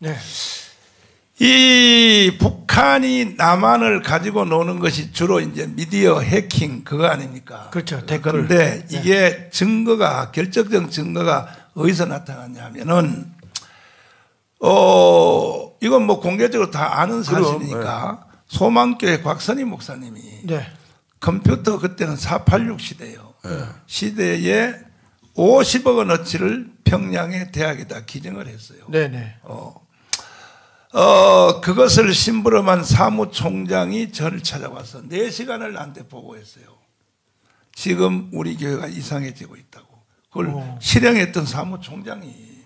네. 이 북한이 남한을 가지고 노는 것이 주로 이제 미디어 해킹 그거 아닙니까? 그렇죠. 댓글. 그런데 네. 이게 증거가 결정적 증거가 어디서 나타났냐면은 어 이건 뭐 공개적으로 다 아는 사실이니까 소망교회 곽선희 목사님이 네. 컴퓨터 그때는 486 시대예요. 시대에 50억 원어치를 평양의 대학에다 기증을 했어요. 네네. 어, 어, 그것을 심부름한 사무총장이 저를 찾아와서 4시간을 나한테 보고했어요. 지금 우리 교회가 이상해지고 있다고. 그걸 어. 실행했던 사무총장이.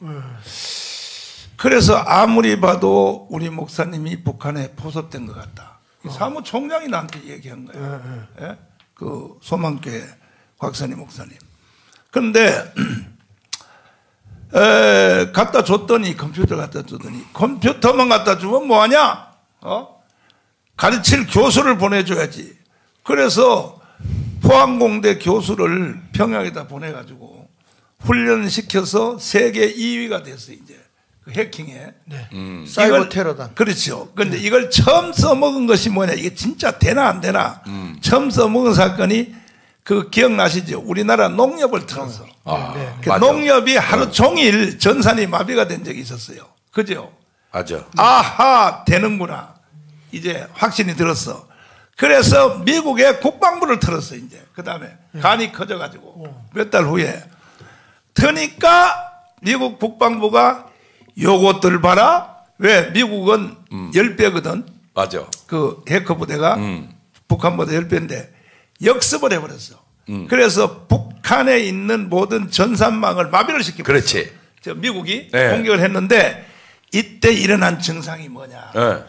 그래서 아무리 봐도 우리 목사님이 북한에 포섭된 것 같다. 이 사무총장이 나한테 얘기한 거예요. 예? 그 소망교회 곽선희 목사님. 그런데 에, 갖다 줬더니 컴퓨터 갖다 줬더니 컴퓨터만 갖다 주면 뭐하냐? 어? 가르칠 교수를 보내줘야지. 그래서 포항공대 교수를 평양에다 보내가지고 훈련시켜서 세계 2위가 됐어 이제 그 해킹에. 네. 음. 사이버 테러단. 그렇죠. 근데 이걸 처음 써먹은 것이 뭐냐? 이게 진짜 되나 안 되나? 음. 처음 써먹은 사건이 그 기억나시죠? 우리나라 농협을 틀어서. 아, 네, 그 맞아. 농협이 하루 종일 전산이 마비가 된 적이 있었어요. 그죠? 맞아. 아하, 되는구나. 이제 확신이 들었어. 그래서 미국의 국방부를 틀었어, 이제. 그 다음에 간이 커져가지고 몇 달 후에. 트니까 미국 국방부가 요것들 봐라. 왜? 미국은 열 10배거든. 맞아. 그 해커 부대가 음. 북한보다 10배인데 역습을 해버렸어. 그래서 북한에 있는 모든 전산망을 마비를 시키고 그렇지. 저 미국이 네. 공격을 했는데 이때 일어난 증상이 뭐냐. 예.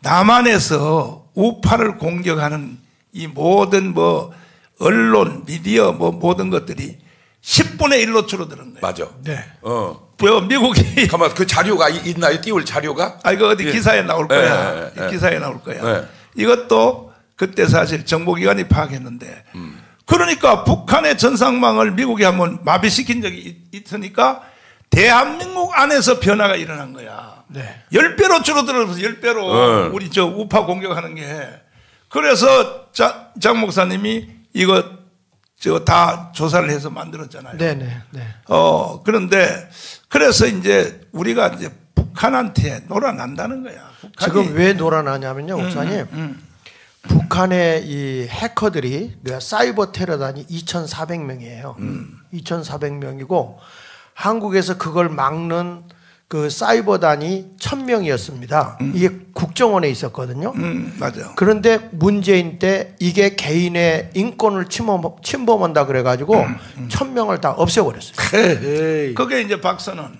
남한에서 우파를 공격하는 이 모든 뭐 언론, 미디어 뭐 모든 것들이 10분의 1로 줄어드는 거예요. 맞아. 네. 어. 뭐 미국이 가만 그 자료가 이- 있나요? 띄울 자료가? 아, 이거 어디 예. 기사에 나올 예, 거야. 예, 예, 예. 기사에 나올 거야. 예. 이것도 그때 사실 정보기관이 파악했는데, 음. 그러니까 북한의 전상망을 미국이 한번 마비시킨 적이 있- 있으니까 대한민국 안에서 변화가 일어난 거야. 네. 열 배로 줄어들어서 열 배로 예. 우리 저 우파 공격하는 게. 그래서 자, 장 목사님이 이거 저 다 조사를 해서 만들었잖아요. 네네. 네. 어, 그런데 그래서 이제 우리가 이제 북한한테 놀아난다는 거야. 북한이 지금 왜 놀아나냐면요, 목사님. 북한의 이 해커들이 그 사이버 테러단이 2,400명이에요. 2,400명이고 한국에서 그걸 막는 그 사이버단이 1,000명이었습니다. 이게 국정원에 있었거든요. 음, 맞아. 그런데 문재인 때 이게 개인의 인권을 침범, 침범한다 그래가지고 천 명을 다 없애버렸어요. 그게 이제 박선원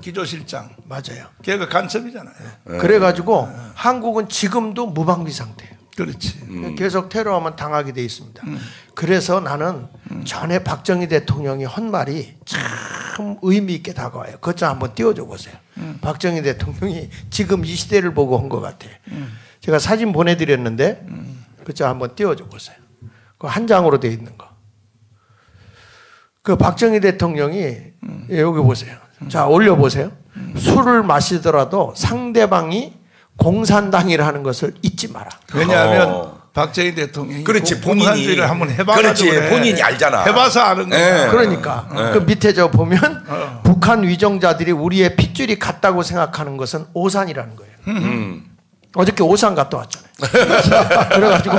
기조실장. 맞아요. 걔가 간첩이잖아요. 그래가지고 한국은 지금도 무방비 상태예요. 그렇지. 계속 테러하면 당하게 돼 있습니다. 그래서 나는 전에 박정희 대통령이 한 말이 참 의미 있게 다가와요. 그것 좀 한번 띄워줘 보세요. 박정희 대통령이 지금 이 시대를 보고 한 것 같아. 제가 사진 보내드렸는데 그것 좀 한번 띄워줘 보세요. 그 한 장으로 돼 있는 거. 그 박정희 대통령이 예, 여기 보세요. 자 올려 보세요. 술을 마시더라도 상대방이 공산당이라는 것을 잊지 마라. 왜냐하면 어. 박정희 대통령이 그렇지, 본인이. 한번 해봐가지고 그렇지, 그래. 본인이 알잖아. 해봐서 아는 거야. 예. 그러니까 그 밑에 저 보면 북한 위정자들이 우리의 핏줄이 같다고 생각하는 것은 오산이라는 거예요. 음. 어저께 오산 갔다 왔잖아요. 그래가지고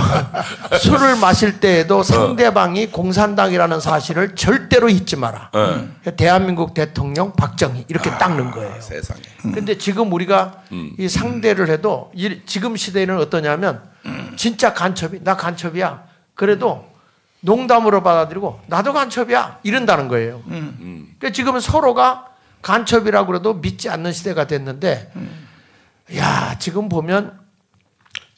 술을 마실 때에도 상대방이 공산당이라는 사실을 절대로 잊지 마라. 대한민국 대통령 박정희 이렇게 딱 넣은 거예요. 세상에. 근데 지금 우리가 이 상대를 해도 이- 지금 시대는 어떠냐면 진짜 간첩이 나 간첩이야. 그래도 농담으로 받아들이고 나도 간첩이야 이런다는 거예요. 그러니까 지금은 서로가 간첩이라고 그래도 믿지 않는 시대가 됐는데 야 지금 보면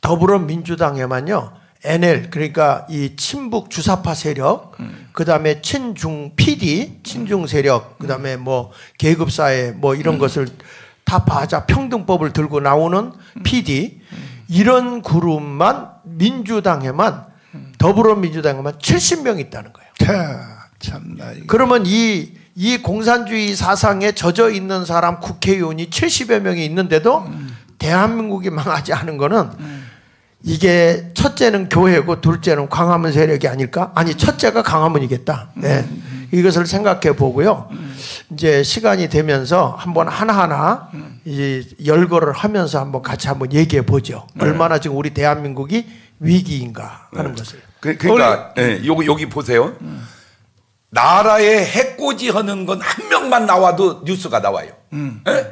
더불어민주당에만요 NL 그러니까 이 친북 주사파 세력 그다음에 친중 PD 친중 세력 그다음에 뭐 계급 사회 뭐 이런 것을 타파하자 평등법을 들고 나오는 PD 이런 그룹만 민주당에만 더불어민주당에만 70명 있다는 거예요. 차, 참나. 그러면 이이 공산주의 사상에 젖어 있는 사람 국회의원이 70여 명이 있는데도 대한민국이 망하지 않은 거는 이게 첫째는 교회고 둘째는 광화문 세력이 아닐까? 아니 첫째가 광화문이겠다. 네. 이것을 생각해 보고요. 이제 시간이 되면서 한번 하나하나 이 열거를 하면서 한번 같이 한번 얘기해 보죠. 얼마나 지금 우리 대한민국이 위기인가 하는 것을. 그, 그러니까 예, 여기 여기 보세요. 나라에 해코지 하는 건 한 명만 나와도 뉴스가 나와요. 예?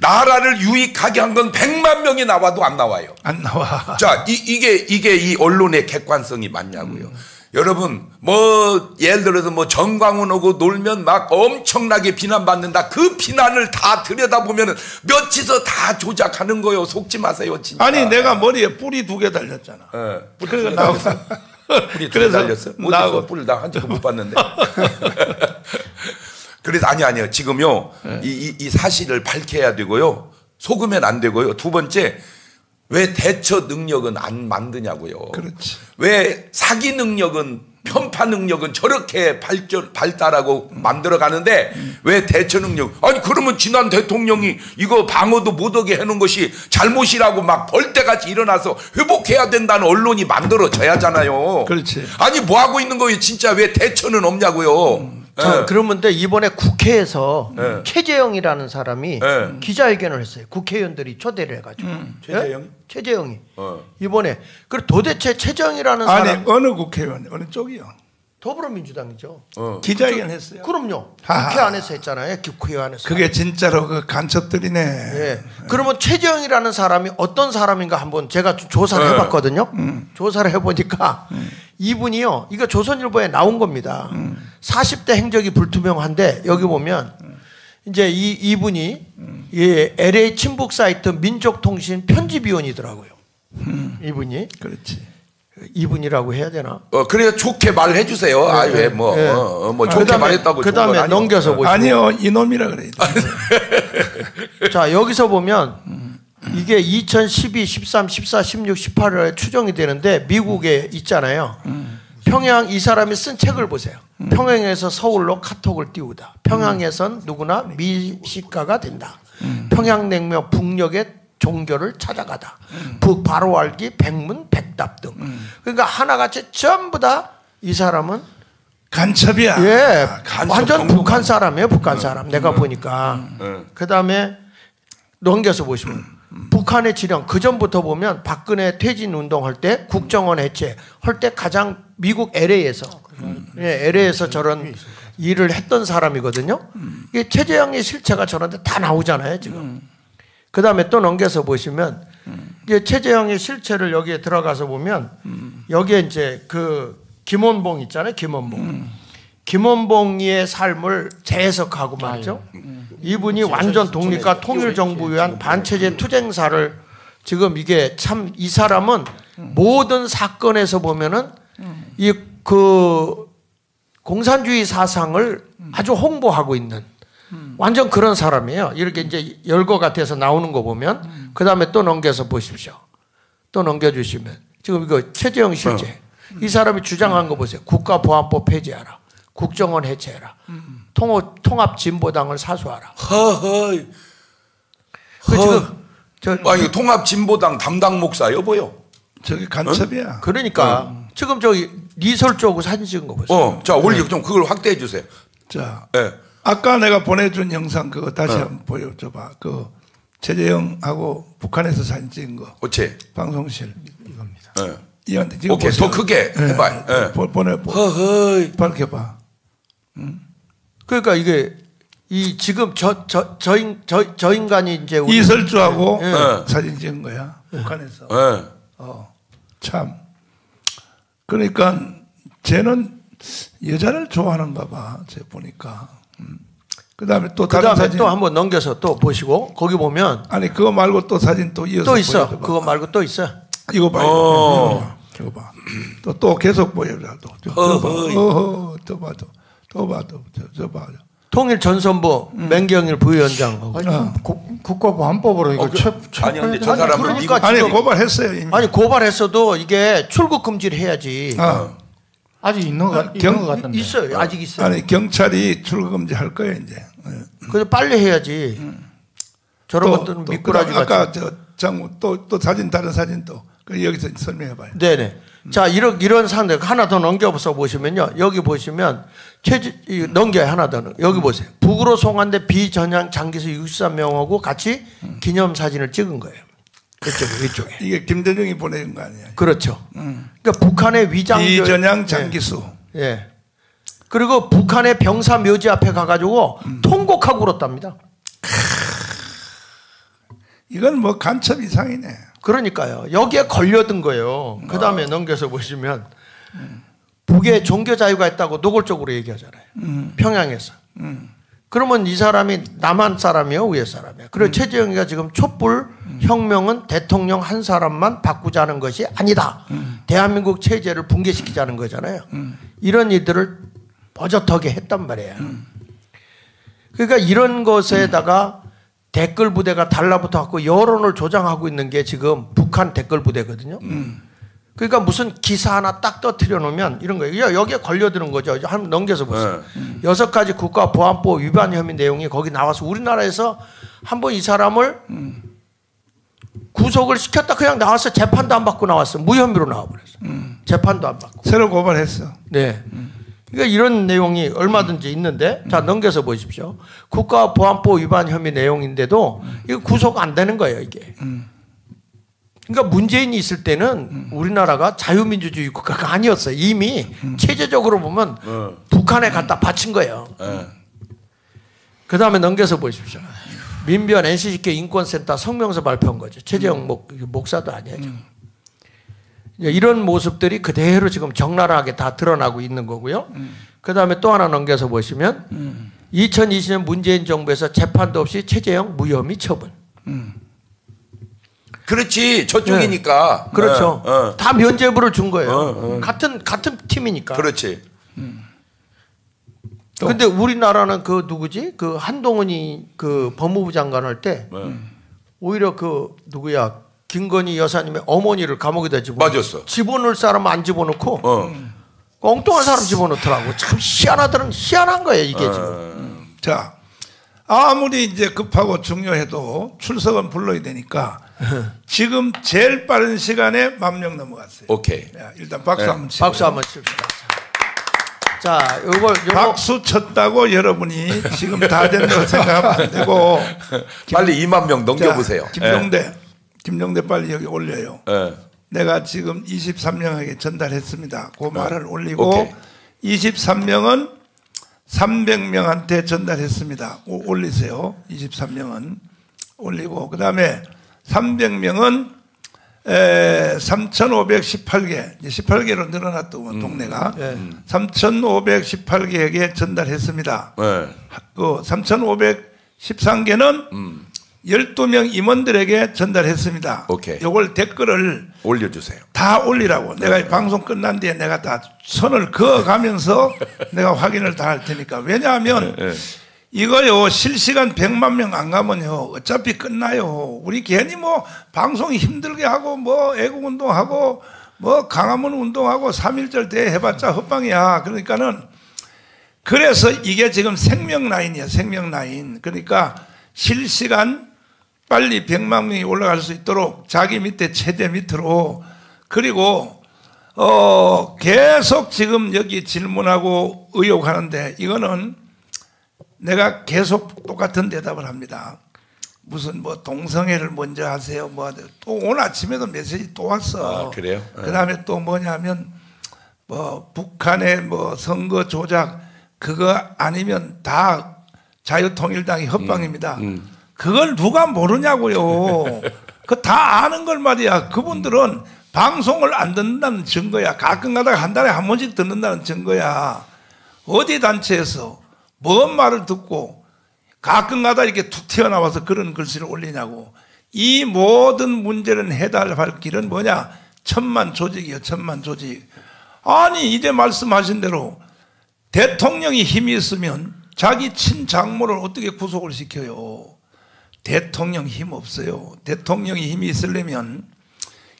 나라를 유익하게 한 건 100만 명이 나와도 안 나와요. 안 나와. 자, 이, 이게 이게 이 언론의 객관성이 맞냐고요. 여러분, 뭐 예를 들어서 뭐 정광훈하고 놀면 막 엄청나게 비난받는다. 그 비난을 다 들여다보면은 며치서 다 조작하는 거요. 속지 마세요, 진짜. 아니 내가 머리에 뿌리 두 개 달렸잖아. 예. 뿌리 그래서 나하고. 뿌리 두개 그래서 달렸어. 나하고 뿌리를 나한 적도 못 봤는데. 그래서 아니 아니요. 지금요. 네. 이, 이, 이 사실을 밝혀야 되고요. 속으면 안 되고요. 두 번째 왜 대처 능력은 안 만드냐고요. 그렇지. 왜 사기 능력은 편파 능력은 저렇게 발전 발달하고 만들어 가는데 왜 대처 능력 아니 그러면 지난 대통령이 이거 방어도 못하게 해놓은 것이 잘못이라고 막 벌떼같이 일어나서 회복해야 된다는 언론이 만들어져야잖아요. 그렇지. 아니 뭐 하고 있는 거예요? 진짜 왜 대처는 없냐고요? 자, 예. 그러면 데 이번에 국회에서 네. 최재형이라는 사람이 네. 기자회견을 했어요. 국회의원들이 초대를 해가지고. 최재형? 예? 최재형이 어. 이번에 그 도대체 최재형이라는 아니 사람 어느 국회의원 어느 쪽이요? 더불어민주당이죠. 어. 기자회견 했어요. 그럼요. 국회 안에서 했잖아요. 국회 안에서. 그게 진짜로 그 간첩들이네. 예. 그러면 최재형이라는 사람이 어떤 사람인가 한번 제가 좀 조사를 네. 해봤거든요. 조사를 해보니까 이분이요. 이거 조선일보에 나온 겁니다. 40대 행적이 불투명한데 여기 보면 이제 이 이분이 예, LA 친북 사이트 민족통신 편집위원이더라고요. 이분이 그렇지. 이분이라고 해야 되나? 어, 그래야 좋게 말해 주세요. 아, 왜 뭐, 예. 어, 어, 뭐 좋게 그다음에 말했다고 그다음에. 넘겨서 보시고 아니요 이놈이라 그래. 자 여기서 보면 이게 2012, 13, 14, 16, 18에 추정이 되는데 미국에 있잖아요. 평양 이 사람이 쓴 책을 보세요. 평양에서 서울로 카톡을 띄우다. 평양에선 누구나 미식가가 된다. 평양냉면 북녘의 종교를 찾아가다. 북 바로 알기 백문 백답 등. 그러니까 하나같이 전부 다 이 사람은 간첩이야. 예, 간첩 완전. 북한 사람이에요, 북한 사람. 내가 보니까. 음. 그 다음에 넘겨서 보시면 북한의 지령 그 전부터 보면 박근혜 퇴진 운동할 때 국정원 해체 할 때 가장 미국 LA에서 예, LA에서 저런 일을 했던 사람이거든요. 이게 최재형의 실체가 저런데 다 나오잖아요, 지금. 그 다음에 또 넘겨서 보시면 이게 최재형의 실체를 여기에 들어가서 보면 여기에 이제 그 김원봉 있잖아요, 김원봉. 김원봉의 삶을 재해석하고 말이죠. 이분이 완전 독립과 통일 정부 위한 반체제 투쟁사를 지금 이게 참 이 사람은 모든 사건에서 보면은 이 그 공산주의 사상을 아주 홍보하고 있는 완전 그런 사람이에요. 이렇게 이제 열거 같아서 나오는 거 보면 그 다음에 또 넘겨서 보십시오. 또 넘겨주시면 지금 이거 최재형 실제 이 사람이 주장한 거 보세요. 국가보안법 폐지하라. 국정원 해체해라. 통합, 통합 진보당을 사수하라. 허허이. 그 지금 저 아니, 통합 진보당 담당 목사 여보요. 저게 간첩이야. 그러니까 지금 저기 리설 쪽으로 사진 찍은 거 보세요. 어, 자, 올리 좀 그걸 확대해 주세요. 자 예. 아까 내가 보내준 영상 그거 다시 한번 보여줘봐. 그 최재형하고 북한에서 사진 찍은 거 어째? 방송실 예. 이한테 지금 오케이, 보세요. 더 크게 해봐요. 예. 보, 보내 보, 허허이. 밝혀봐. 그러니까 이게 이 지금 저 저저 저, 저 인간이 이제 우리 이설주하고 예. 사진 찍은 거야 북한에서. 예. 어, 참. 그러니까 쟤는 여자를 좋아하는가 봐. 쟤 보니까. 음. 그다음에 또 다른 그다음에 사진. 또 한번 넘겨서 또 보시고 거기 보면 아니 그거 말고 또 사진 또 이어서 또 있어. 보여줘봐. 그거 말고 또 있어. 이거 봐. 어. 이거 봐. 이거 봐. 또, 또 계속 보여줘. 또, 또, 또 봐. 어허이. 어허, 또 봐. 또, 또 봐. 또, 저, 저 봐. 통일 전선부 맹경일 부위원장하고 아니, 국- 국가보안법으로 이거 채, 아니, 근데 저. 사람은 그러니까 미국 아니 고발했어요 이미. 아니 고발했어도 이게 출국 금지를 해야지. 어. 아직 있는 것, 같- 경- 있는 것 같던데. 있어요. 아직 있어요. 아니 경찰이 출국 금지 할 거예요 이제. 예. 그래서 빨리 해야지. 저런 또- 것들은 또 미꾸라지. 아까 저 장모 또또 사진 다른 사진 또그 여기서 설명해 봐요. 네네. 자, 이런, 이런 상대 하나 더 넘겨서 보시면요. 여기 보시면, 최지, 이 넘겨요. 하나 더. 넘- 여기 보세요. 북으로 송환대 비전향 장기수 63명하고 같이 기념 사진을 찍은 거예요. 이쪽에, 이쪽에. 이게 김대중이 보낸 거 아니야. 그렇죠. 그러니까 북한의 위장. 이전향 장기수. 예. 예. 그리고 북한의 병사 묘지 앞에 가가지고 통곡하고 울었답니다. 이건 뭐 간첩 이상이네. 그러니까요. 여기에 걸려든 거예요. 그 다음에 넘겨서 보시면 북에 종교 자유가 있다고 노골적으로 얘기하잖아요. 평양에서. 그러면 이 사람이 남한 사람이요, 위에 사람이야. 그리고 최재형이가 지금 촛불 혁명은 대통령 한 사람만 바꾸자는 것이 아니다. 대한민국 체제를 붕괴시키자는 거잖아요. 이런 일들을 버젓하게 했단 말이에요. 그러니까 이런 것에다가 댓글 부대가 달라붙어 갖고 여론을 조장하고 있는 게 지금 북한 댓글 부대거든요. 그러니까 무슨 기사 하나 딱 떠트려 놓으면 이런 거예요. 야, 여기에 걸려드는 거죠. 한번 넘겨서 보세요. 여섯 가지 국가보안법 위반 혐의 내용이 거기 나와서 우리나라에서 한 번 이 사람을 구속을 시켰다 그냥 나와서 재판도 안 받고 나왔어. 무혐의로 나와버렸어. 재판도 안 받고. 새로 고발했어. 네. 그러니까 이런 내용이 얼마든지 있는데 자 넘겨서 보십시오. 국가보안법 위반 혐의 내용인데도 이거 구속 안 되는 거예요 이게. 그러니까 문재인이 있을 때는 우리나라가 자유민주주의 국가가 아니었어요. 이미 체제적으로 보면 북한에 갖다 바친 거예요. 예. 그 다음에 넘겨서 보십시오. 민변 NCCK 인권센터 성명서 발표한 거죠. 최재형 목, 목사도 아니에요. 지금. 이제 이런 모습들이 그대로 지금 적나라하게 다 드러나고 있는 거고요. 그 다음에 또 하나 넘겨서 보시면 2020년 문재인 정부에서 재판도 없이 최재형 무혐의 처분. 그렇지 저쪽이니까. 그렇죠. 어, 어. 다 면죄부를 준 거예요. 어, 같은 같은 팀이니까. 그렇지. 근데 우리나라는 그 누구지? 그 한동훈이 그 법무부 장관 할때 네. 오히려 그 누구야 김건희 여사님의 어머니를 감옥에다 집어 맞았어. 집어넣을 사람 안 집어넣고 어. 그 엉뚱한 사람 집어넣더라고. 참 희한하더는 희한한 거예요 이게 어. 지금. 자, 아무리 이제 급하고 중요해도 출석은 불러야 되니까 지금 제일 빠른 시간에 만명 넘어갔어요. 오케이. 야, 일단 박수 네. 한번 치고. 박수 한번 칩시다. 자, 요거 요거 박수 쳤다고 여러분이 지금 다 된다고 생각하면 안 되고. 빨리 2만 명 자, 넘겨보세요. 김종대, 김종대 빨리 여기 올려요. 예. 예. 내가 지금 23명에게 전달했습니다. 그 말을 올리고 오케이. 23명은 300명한테 전달했습니다. 오- 올리세요. 23명은 올리고 그 다음에 300명은 에, 3,518개, 이제 18개로 늘어났더만 동네가 네. 3,518개에게 전달했습니다. 예. 그 3,513개는 12명 임원들에게 전달했습니다. 오케이. 요걸 댓글을 올려주세요. 다 올리라고. 내가 이 방송 끝난 뒤에 내가 다 선을 그어가면서 내가 확인을 다 할 테니까. 왜냐하면 예. 이거요, 실시간 100만 명 안 가면요, 어차피 끝나요. 우리 괜히 뭐 방송 힘들게 하고 뭐 애국 운동하고 뭐 강화문 운동하고 3.1절 대회 해봤자 헛방이야. 그러니까는 그래서 이게 지금 생명 라인이야, 생명 라인. 그러니까 실시간 빨리 100만 명이 올라갈 수 있도록 자기 밑에 최대 밑으로 그리고 어 계속 지금 여기 질문하고 의혹하는데 이거는 내가 계속 똑같은 대답을 합니다. 무슨 뭐 동성애를 먼저 하세요. 뭐 또 오늘 아침에도 메시지 또 왔어. 아, 그래요? 그다음에 또 뭐냐면 뭐 북한의 뭐 선거 조작 그거 아니면 다 자유통일당이 협방입니다. 그걸 누가 모르냐고요. 그 다 아는 걸 말이야. 그분들은 방송을 안 듣는다는 증거야. 가끔 가다가 한 달에 한 번씩 듣는다는 증거야. 어디 단체에서 뭔 말을 듣고 가끔 가다 이렇게 툭 튀어나와서 그런 글씨를 올리냐고. 이 모든 문제는 해답할 길은 뭐냐? 천만 조직이요, 천만 조직. 아니, 이제 말씀하신 대로 대통령이 힘이 있으면 자기 친장모를 어떻게 구속을 시켜요? 대통령 힘 없어요. 대통령이 힘이 있으려면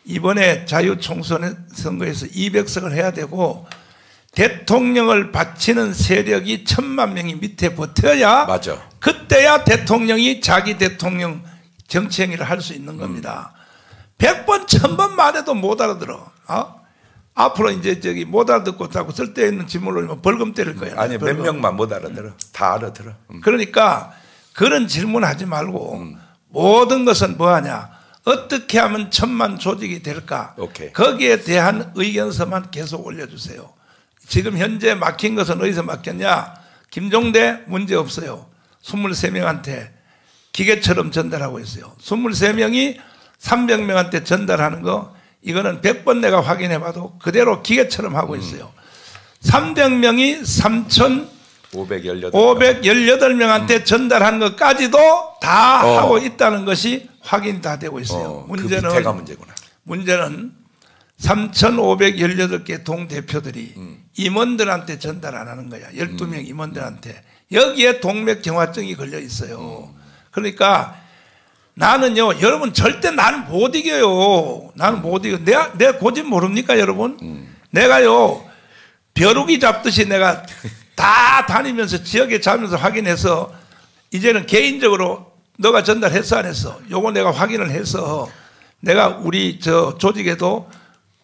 이번에 자유총선 선거에서 200석을 해야 되고 대통령을 바치는 세력이 천만 명이 밑에 버텨야 맞아. 그때야 대통령이 자기 대통령 정치 행위를 할 수 있는 겁니다. 백 번, 천번 말해도 못 알아들어. 어? 앞으로 이제 저기 못 알아듣고 자꾸 쓸데있는 질문을 벌금 때릴 거야. 아니 몇 벌금. 명만 못 알아들어. 다 알아들어. 음. 그러니까 그런 질문하지 말고 모든 것은 뭐하냐? 어떻게 하면 천만 조직이 될까? 오케이. 거기에 대한 의견서만 계속 올려주세요. 지금 현재 막힌 것은 어디서 막혔냐? 김종대 문제 없어요. 23명한테 기계처럼 전달하고 있어요. 23명이 300명한테 전달하는 거 이거는 100번 내가 확인해 봐도 그대로 기계처럼 하고 있어요. 300명이 3천 518. 518명한테 전달한 것까지도 다 어. 하고 있다는 것이 확인이 다 되고 있어요. 어, 그 문제는 밑에가 문제구나. 문제는 3,518개 동 대표들이 음. 임원들한테 전달 안 하는 거야. 12명 임원들한테. 여기에 동맥 경화증이 걸려 있어요. 그러니까 나는요, 여러분 절대 나는 못 이겨요. 나는 못 이겨. 내가, 내 고집 모릅니까, 여러분? 음. 내가요, 벼룩이 잡듯이 내가 다 다니면서 지역에 자면서 확인해서 이제는 개인적으로 너가 전달했어 안 했어? 요거 내가 확인을 해서 내가 우리 저 조직에도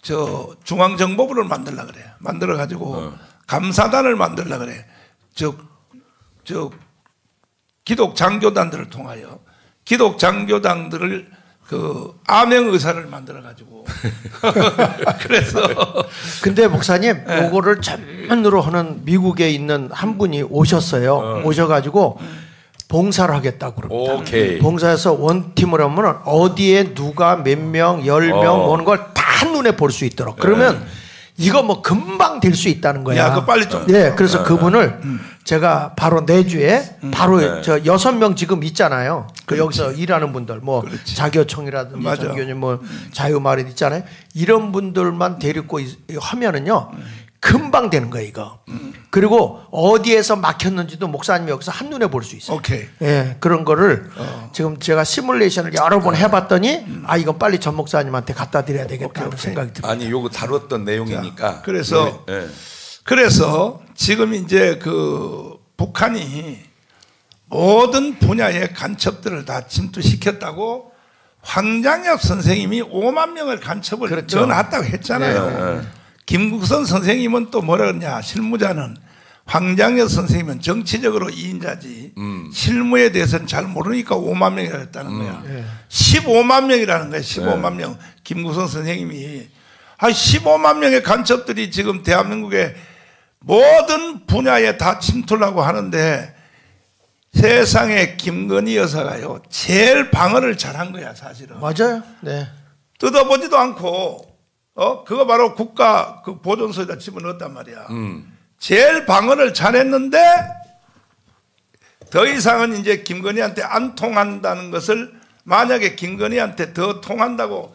저 중앙정보부를 만들라 그래. 만들어 가지고 감사단을 만들라 그래. 저, 저 기독 장교단들을 통하여 기독 장교단들을 그 암행 의사를 만들어 가지고 그래서 근데 목사님, 요거를 전문으로 하는 미국에 있는 한 분이 오셨어요. 오셔 가지고 봉사를 하겠다고 그럽니다. 오케이. 봉사해서 원팀을 하면 어디에 누가 몇 명, 열명 어. 오는 걸다 한눈에 볼 수 있도록. 그러면 이거 뭐 금방 될 수 있다는 거야. 야, 그거 빨리 좀. 예, 그래서 그분을 제가 바로 내주에 바로 저 여섯 명 지금 있잖아요. 그 여기서 일하는 분들 뭐 자교총이라든지 맞아. 전교님 뭐 자유마을 있잖아요. 이런 분들만 데리고 하면은요. 금방 되는 거예요, 이거. 그리고 어디에서 막혔는지도 목사님이 여기서 한눈에 볼 수 있어요. 오케이. 예, 그런 거를 지금 제가 시뮬레이션을 여러 번 해봤더니 아, 이건 빨리 전 목사님한테 갖다 드려야 되겠다는 생각이 들어요. 아니 요거 다뤘던 내용이니까. 그래서 예. 그래서 지금 이제 그 북한이 모든 분야의 간첩들을 다 침투시켰다고 황장엽 선생님이 5만 명을 간첩을 그렇죠. 넣어놨다고 했잖아요. 김국선 선생님은 또 뭐라 그러냐 실무자는 황장엽 선생님은 정치적으로 2인자지 실무에 대해서는 잘 모르니까 5만 명이라 했다는 거야. 15만 명이라는 거야. 15만 명. 김국선 선생님이 아 15만 명의 간첩들이 지금 대한민국의 모든 분야에 다 침투하고 하는데 세상에 김건희 여사가요 제일 방어를 잘한 거야 사실은 맞아요. 네. 뜯어보지도 않고 어 그거 바로 국가 그 보존소에다 집어넣었단 말이야 제일 방어를 잘했는데 더 이상은 이제 김건희한테 안 통한다는 것을 만약에 김건희한테 더 통한다고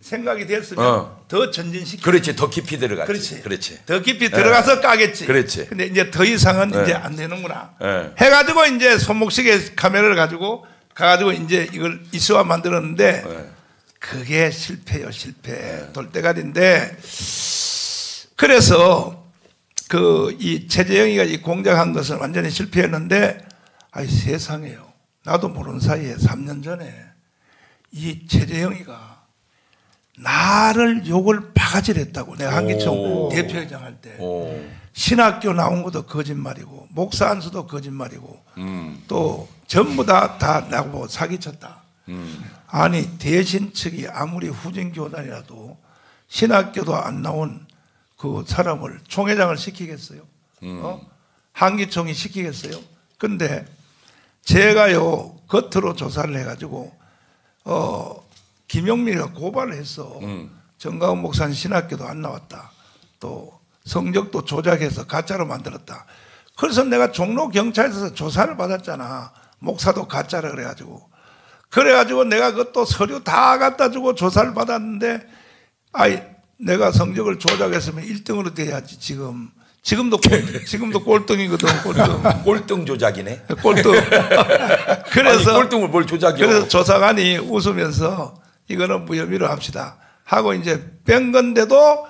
생각이 됐으면 어. 더 전진시켜 그렇지 더 깊이 들어가지. 그렇지. 그렇지. 더 깊이 들어가서 까겠지. 그렇지. 근데 이제 더 이상은 네. 이제 안 되는구나. 네. 해가지고 이제 손목시계 카메라를 가지고 가가지고 이제 이걸 이수화 만들었는데 네. 그게 실패요, 실패. 돌대가리인데 그래서 그 이 최재영이가 이 공작한 것은 완전히 실패했는데 아이 세상에요. 나도 모르는 사이에 3년 전에 이 최재영이가 나를 욕을 바가지했다고 내가 한기총 오. 대표회장 할때 오. 신학교 나온 것도 거짓말이고 목사 안수도 거짓말이고 음. 또 전부 다다 나고 사기쳤다. 음. 아니 대신 측이 아무리 후진 교단이라도 신학교도 안 나온 그 사람을 총회장을 시키겠어요? 음. 어? 한기총이 시키겠어요? 근데 제가요 겉으로 조사를 해가지고 어 김용민이가 고발을 했어. 음. 정가은 목사는 신학교도 안 나왔다. 또 성적도 조작해서 가짜로 만들었다. 그래서 내가 종로 경찰서에서 조사를 받았잖아. 목사도 가짜라 그래가지고. 그래가지고 내가 그것도 서류 다 갖다 주고 조사를 받았는데, 아이, 내가 성적을 조작했으면 1등으로 돼야지, 지금. 지금도 꼴, 지금도 꼴등이거든, 꼴등. 꼴등 조작이네. 꼴등. 그래서. 아니, 꼴등을 뭘 조작이요? 그래서 조사관이 웃으면서 이거는 무혐의로 합시다. 하고 이제 뺀 건데도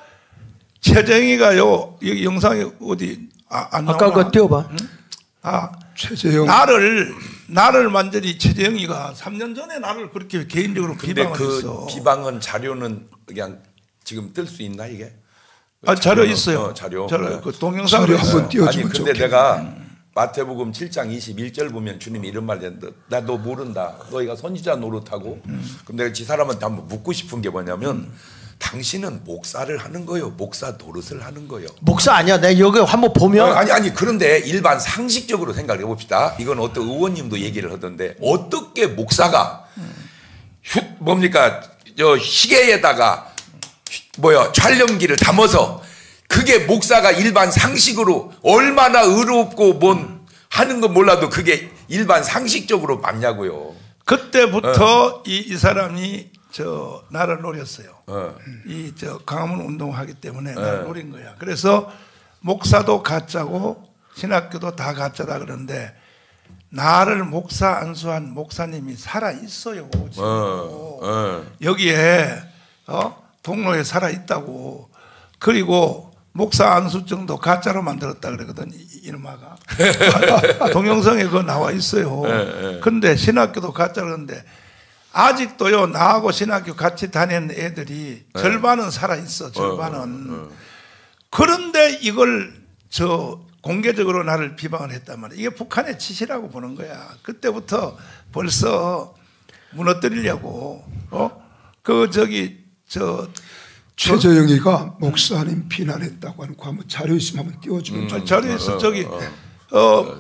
최정희가요 여기 영상에 어디 아, 안 아까 나오나? 그거 띄워봐. 아 최재형 나를 나를 완전히 최재형이가 3년 전에 나를 그렇게 개인적으로 근데 비방을 그 했어. 비방은 자료는 그냥 지금 뜰 수 있나 이게? 아, 자료 있어요. 어, 자료. 자료 네. 그 동영상으로. 한번 띄워- 아니 띄워주면 근데 좋겠네. 내가 마태복음 7장 21절 보면 주님이 이런 말 했는데 나 너 모른다. 너희가 선지자 노릇하고. 그럼 내가 지 사람한테 한번 묻고 싶은 게 뭐냐면 당신은 목사를 하는 거요. 목사 노릇을 하는 거요. 목사 아니야. 내가 여기 한번 보면 어, 아니 아니 그런데 일반 상식적으로 생각해 봅시다. 이건 어떤 의원님도 얘기를 하던데 어떻게 목사가 휴 뭡니까 저 시계에다가 휴- 뭐야 촬영기를 담아서 그게 목사가 일반 상식으로 얼마나 의롭고 뭔 하는 건 몰라도 그게 일반 상식적으로 맞냐고요. 그때부터 이, 이 사람이 저 나를 노렸어요. 어. 이저 강화문 운동하기 때문에 나를 노린 거야. 그래서 목사도 가짜고 신학교도 다 가짜다 그러는데 나를 목사 안수한 목사님이 살아 있어요. 지금. 어, 어. 여기에 어? 동로에 살아 있다고. 그리고 목사 안수증도 가짜로 만들었다 그러거든 이- 이놈아가 동영상에 그거 나와 있어요. 근데 신학교도 가짜 그러는데 아직도요 나하고 신학교 같이 다니는 애들이 절반은 살아 있어 절반은 그런데 이걸 저 공개적으로 나를 비방을 했단 말이야. 이게 북한의 치시라고 보는 거야. 그때부터 벌써 무너뜨리려고 어 그 저기 저 최재형이가 목사님 비난했다고 하는 거 한번 자료 있으면 한번 띄워주면. 자리에 있어 저기 어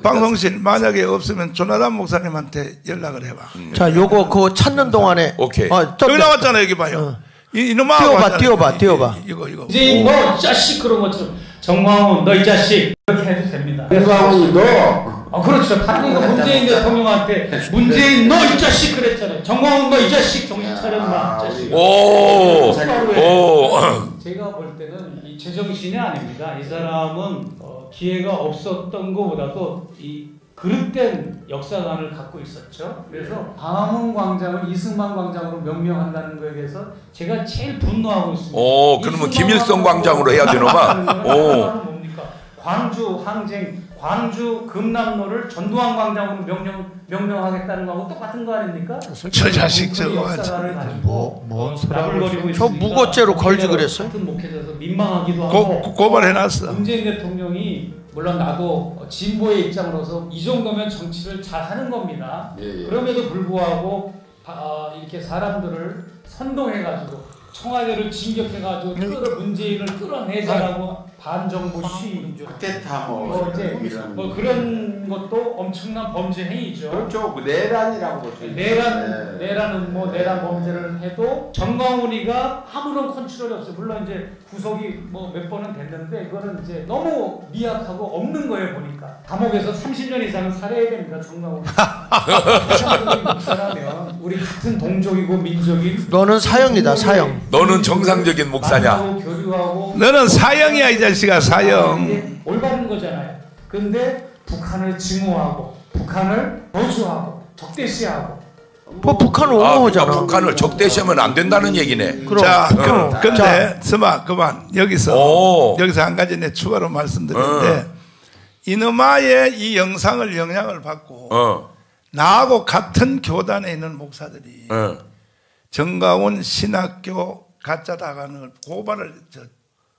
방송실 만약에 없으면 조나단 목사님한테 연락을 해봐. 자, 요거 그거 찾는 동안에 오케이. 어, 좀 여기 나왔잖아 여기 봐요. 이 이놈아 띄워봐. 띄워봐, 이- 띄워봐. 이- 이거 이거. 문재인 너이 자식 그런 것처럼 정광훈 너 이 자식 이렇게 해도 됩니다. 정광훈 너 아 그렇죠. 당연히 문재인 대통령한테 문재인 너 이 자식 그랬잖아요. 정광훈 너 이 자식 정신 차려라 이 자식. 오, 오, 제가 볼 때는 이 제정신이 아닙니다. 이 사람은 어, 기회가 없었던 것보다도 이 그릇된 역사관을 갖고 있었죠. 그래서 광화문 광장을 이승만 광장으로 명명한다는 거에 대해서 제가 제일 분노하고 있습니다. 오, 그러면 김일성 광장으로 해야 되나봐. 광장은 오. 뭡니까? 광주 항쟁, 광주 금남로를 전두환 광장으로 명령 명명하겠다는 거하고 똑같은 거 아닙니까? 저 자식 저거 하지. 가지고 뭐, 뭔 어, 소리 하고 나불거리고 저 무고죄로 걸지 그랬어요? 같은 목회자에서 민망하기도 고, 하고 고- 고발해놨어. 문재인 대통령이 물론 나도 진보의 입장으로서 이 정도면 정치를 잘 하는 겁니다. 예, 예. 그럼에도 불구하고 바- 아, 이렇게 사람들을 선동해가지고 청와대를 진격해가지고 네. 끌어 문재인을 끌어내자라고 반정부 시위 쿠데타 뭐 뭐 이제 이런 뭐 그런 것도 엄청난 범죄 행위죠. 그렇죠 그 내란이라고 볼수 있죠. 내란 네. 내란은 뭐 내란 범죄를 해도 정광훈이가 아무런 컨트롤이 없어요. 물론 이제 구속이 뭐 몇 번은 됐는데 그거는 이제 너무 미약하고 없는 거예요 보니까 감옥에서 30년 이상은 살아야 됩니다 정광훈. 사람면 우리 같은 동족이고 민족인 너는 사형이다, 사형. 너는 정상적인 목사냐? 교류하고 너는 사형이야 이 자식아 사형. 이게 올바른 거잖아요. 근데 북한을 증오하고 북한을 저주하고 적대시하고 뭐 북한 아, 옹호하잖아. 북한을 적대시하면 안 된다는 얘기네. 그럼 자, 북한 그, 근데 스마 그만 여기서 오. 여기서 한 가지 내 추가로 말씀드리는데 이놈아의 이 영상을 영향을 받고 어, 나하고 같은 교단에 있는 목사들이 어. 정가운 신학교 가짜다가는 걸 고발을 저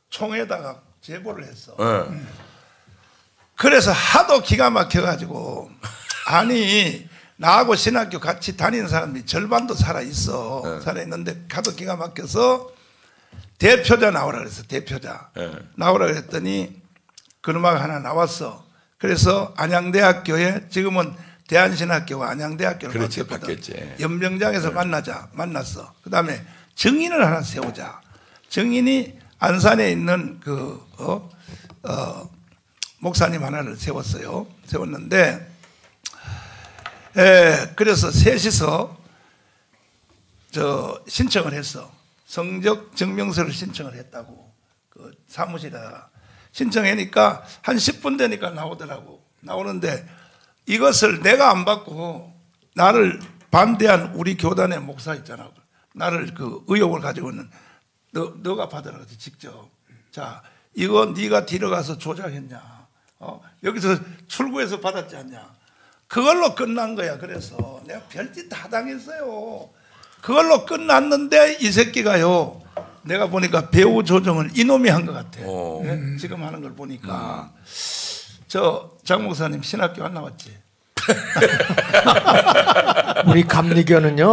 총에다가 제보를 했어. 어. 그래서 하도 기가 막혀가지고 아니 나하고 신학교 같이 다니는 사람들이 절반도 살아 있어 네. 살아 있는데 하도 기가 막혀서 대표자 나오라 그랬어 대표자 네. 나오라 그랬더니 그놈아가 하나 나왔어 그래서 안양대학교에 지금은 대한신학교가 안양대학교를 그렇지, 바뀌었거든. 바뀌었지. 연병장에서 만나자 만났어 그 다음에 정인을 하나 세우자 정인이 안산에 있는 그 어, 어, 목사님 하나를 세웠어요. 세웠는데, 에, 그래서 셋이서 저 신청을 했어. 성적 증명서를 신청을 했다고. 그 사무실에다가. 신청하니까 한 10분 되니까 나오더라고. 나오는데 이것을 내가 안 받고 나를 반대한 우리 교단의 목사 있잖아. 나를 그 의혹을 가지고 있는 너, 너가 받으라 그랬지, 직접. 자, 이거 네가 뒤로 가서 조작했냐? 어? 여기서 출구에서 받았지 않냐? 그걸로 끝난 거야. 그래서 내가 별짓 다 당했어요. 그걸로 끝났는데 이 새끼가요. 내가 보니까 배우 조정을 이놈이 한 것 같아. 어. 예? 지금 하는 걸 보니까 저장 목사님 신학교 안 나왔지? 우리 감리교는요.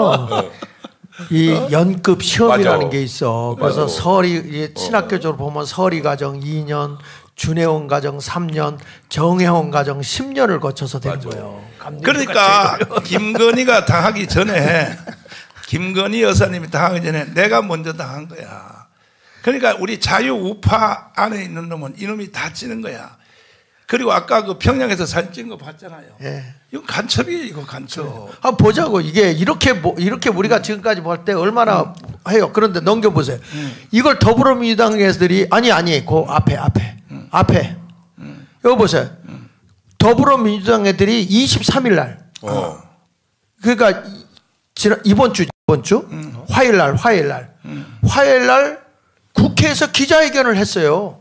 이 연급 시험이라는 맞아. 게 있어. 그래서 맞아. 서리 신학교적으로 보면 서리 과정 2년, 준혜원 과정 3년, 정혜원 과정 10년을 거쳐서 되는 거예요. 감리교 그러니까 김건희가 당하기 전에 김건희 여사님이 당하기 전에 내가 먼저 당한 거야. 그러니까 우리 자유 우파 안에 있는 놈은 이놈이 다 찌는 거야. 그리고 아까 그 평양에서 사진 찍은 거 봤잖아요. 예. 이거 간첩이에요, 이거 간첩. 아 보자고 이게 이렇게 뭐- 이렇게 우리가 지금까지 볼 때 얼마나 해요. 그런데 넘겨 보세요. 이걸 더불어민주당 애들이 아니 아니 그 앞에 앞에 앞에 여기 보세요. 더불어민주당 애들이 23일 날 어. 그러니까 이- 지난 이번 주 이번 주 화요일 날 화요일 날 화요일 날 국회에서 기자회견을 했어요.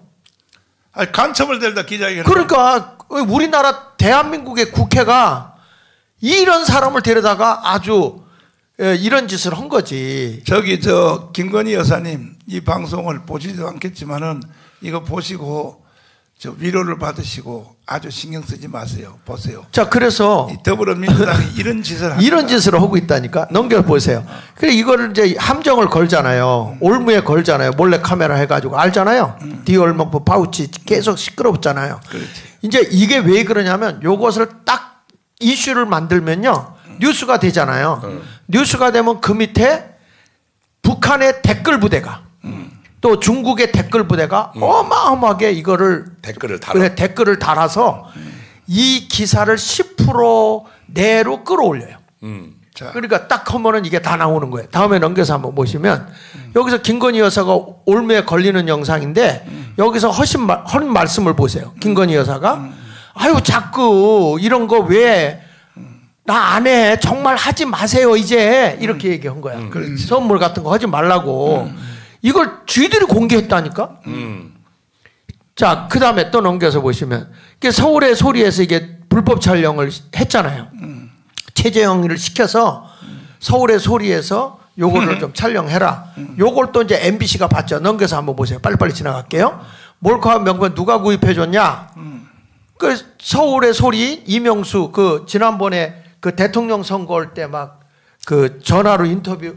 아니, 간첩을 들다 기자회견. 그러니까 우리나라 대한민국의 국회가 이런 사람을 데려다가 아주 예, 이런 짓을 한 거지. 저기 저 김건희 여사님 이 방송을 보지도 않겠지만은 이거 보시고 저 위로를 받으시고 아주 신경 쓰지 마세요. 보세요. 자, 그래서 이 더불어민주당이 이런 짓을 합니다. 이런 짓을 하고 있다니까 넘겨 보세요. 그래 이거를 이제 함정을 걸잖아요. 올무에 걸잖아요. 몰래 카메라 해 가지고 알잖아요. 디얼먹고 파우치 계속 시끄럽잖아요. 이제 이게 왜 그러냐면 요것을 딱 이슈를 만들면요 뉴스가 되잖아요. 뉴스가 되면 그 밑에 북한의 댓글 부대가 또 중국의 댓글 부대가 어마어마하게 이거를 댓글을 달아. 그래, 댓글을 달아서 이 기사를 10% 내로 끌어올려요. 음. 자, 그러니까 딱 하면은 이게 다 나오는 거예요. 다음에 넘겨서 한번 보시면 여기서 김건희 여사가 올무에 걸리는 영상인데 여기서 허신 말, 헌 말씀을 보세요. 김건희 여사가 아유 자꾸 이런 거 왜 나 안 해. 정말 하지 마세요, 이제. 이렇게 얘기한 거야. 선물 같은 거 하지 말라고. 이걸 쥐들이 공개했다니까? 음. 자, 그 다음에 또 넘겨서 보시면, 이게 서울의 소리에서 이게 불법 촬영을 했잖아요. 최재형을 시켜서 서울의 소리에서 요거를 좀 촬영해라. 요걸 또 이제 MBC가 봤죠. 넘겨서 한번 보세요. 빨리빨리 지나갈게요. 몰카 명분 누가 구입해줬냐? 그 서울의 소리 이명수 그 지난번에 그 대통령 선거할 때 막 그 전화로 인터뷰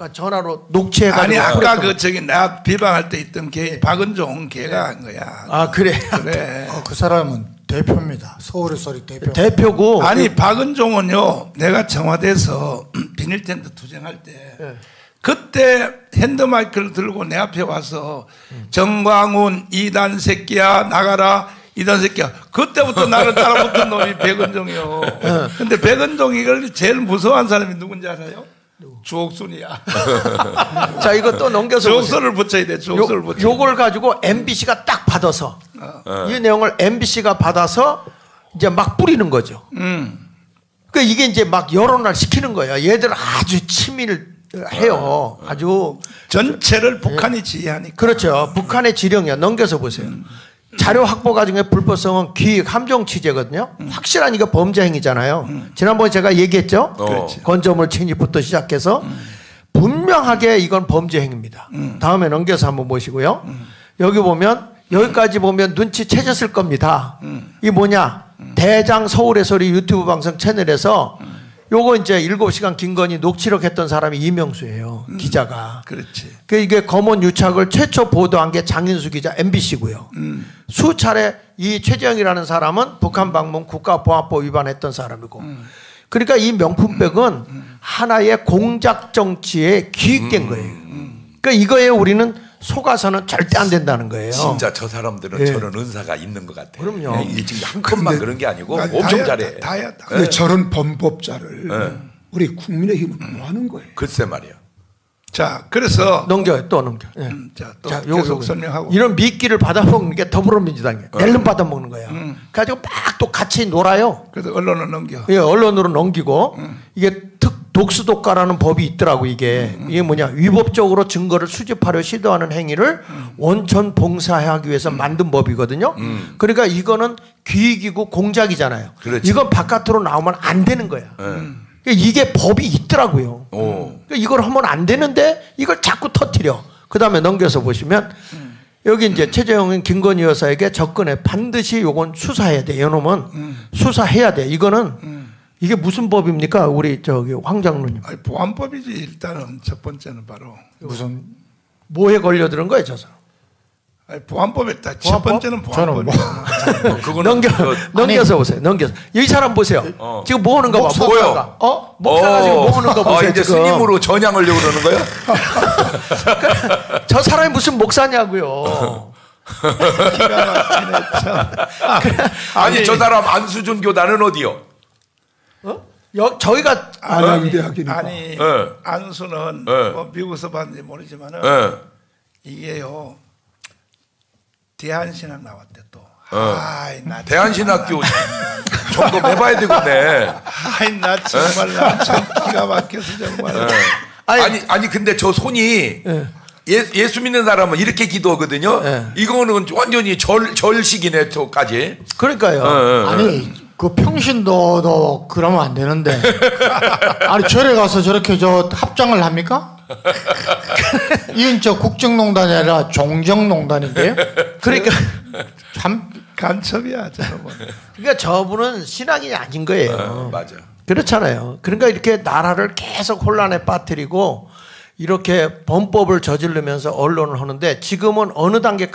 가 전화로 녹취해가지고 아니 아까 그 저기 나 비방할 때 있던 개 박은종 걔가 한 거야. 아 그래 그래. 어, 그 사람은 대표입니다. 서울의 소리 대표. 대표고 아니 박은종은요 내가 청와대에서 비닐 텐트 투쟁할 때 예. 그때 핸드마이크를 들고 내 앞에 와서 정광훈 이단 새끼야 나가라 이단 새끼야 그때부터 나를 따라붙은 놈이 백은종이요. 근데 백은종 이걸 제일 무서워한 사람이 누군지 알아요? 주옥순이야. 자 이거 또 넘겨서. 주옥순을 붙여야 돼. 주옥순을 요, 붙여. 요걸 가지고 MBC가 딱 받아서 이 내용을 MBC가 받아서 이제 막 뿌리는 거죠. 음. 그 이게 이제 막 여론을 시키는 거예요. 얘들 아주 치밀 해요. 아주 전체를 북한이 지휘하니까. 그렇죠. 북한의 지령이야. 넘겨서 보세요. 자료 확보 과정의 불법성은 기획 함정 취재거든요. 확실한 이거 범죄 행위잖아요. 지난번에 제가 얘기했죠. 어. 건조물 침입부터 시작해서 분명하게 이건 범죄 행위입니다. 다음에 넘겨서 한번 보시고요. 여기 보면 여기까지 보면 눈치 채셨을 겁니다. 이 뭐냐? 대장 서울의 소리 유튜브 방송 채널에서 요거 이제 7시간 김건희 녹취록 했던 사람이 이명수예요. 기자가. 그렇지. 그 이게 검언 유착을 최초 보도한 게 장인수 기자 MBC고요. 수차례 이 최재형이라는 사람은 북한 방문 국가보안법 위반했던 사람이고. 그러니까 이 명품백은 하나의 공작 정치에 기획된 거예요. 그러니까 이거에 우리는 속아서는 절대 안 된다는 거예요. 진짜 저 사람들은 예. 저런 은사가 있는 것 같아. 그럼요. 이게 지금 한 컷만 그런 게 아니고 다- 엄청 다야, 잘해. 다야, 다. 근데 저런 범법자를 네. 우리 국민의힘은 뭐 하는 거예요? 글쎄 말이야. 자, 그래서 넘겨요. 또 넘겨. 예. 음, 자, 또 자, 계속 요거 설명하고. 이런 미끼를 받아먹는 게 더불어민주당이에요. 낼름 받아먹는 거예요. 가지고 막 또 같이 놀아요. 그래서 언론을 넘겨. 예, 언론으로 넘기고 이게 특 녹수독가라는 법이 있더라고 이게 이게 뭐냐 위법적으로 증거를 수집하려 시도하는 행위를 원천 봉사하기 위해서 만든 법이거든요. 그러니까 이거는 귀이기고 공작이잖아요. 그렇지. 이건 바깥으로 나오면 안 되는 거야. 예. 그러니까 이게 법이 있더라고요. 오. 그러니까 이걸 하면 안 되는데 이걸 자꾸 터트려. 그 다음에 넘겨서 보시면 여기 이제 최재형은 김건희 여사에게 접근해 반드시 요건 수사해야 돼. 이놈은 수사해야 돼. 이거는 이게 무슨 법입니까? 우리 저기 황 장로님. 아니, 보안법이지 일단은 첫 번째는 바로 무슨 뭐에 걸려드는 거예요, 저 사람? 아니, 보안법에 딱 첫 보안법? 번째는 저는 뭐. 어, 그거는 넘겨 그- 넘겨서 보세요. 넘겨서 이 사람 보세요. 어. 지금 뭐 하는 거 봐. 뭐요? 어? 목사가 지금 뭐 하는 거 어, 보세요. 이제 지금. 스님으로 전향하려고 그러는 거야? 저 사람이 무슨 목사냐고요. 아니, 저 사람 안수준 교단은 어디요? 어? 여, 저희가 안양대학이니까. 아니 예. 안수는 예. 뭐 미국에서 봤는지 모르지만은 예. 이게요 대한신학 나왔대 또. 어. 아이 나 대한신학교 점검 해봐야 되겠네. 아이 나 정말 나참 기가 막혀서 정말. 예. 아니, 아니, 아니, 근데 저 손이 예. 예, 예수 믿는 사람은 이렇게 기도하거든요. 예. 이거는 완전히 절, 절식이네, 저까지. 그러니까요. 어, 어, 어. 아니 그 평신도도 그러면 안 되는데 아니 절에 가서 저렇게 저 합장을 합니까? 이건 저 국정농단이 아니라 종정농단인데요. 그러니까 참 간첩이야 저놈은. 그러니까 저분은 신앙이 아닌 거예요. 어, 맞아. 그렇잖아요. 그러니까 이렇게 나라를 계속 혼란에 빠뜨리고 이렇게 범법을 저지르면서 언론을 하는데 지금은 어느 단계까지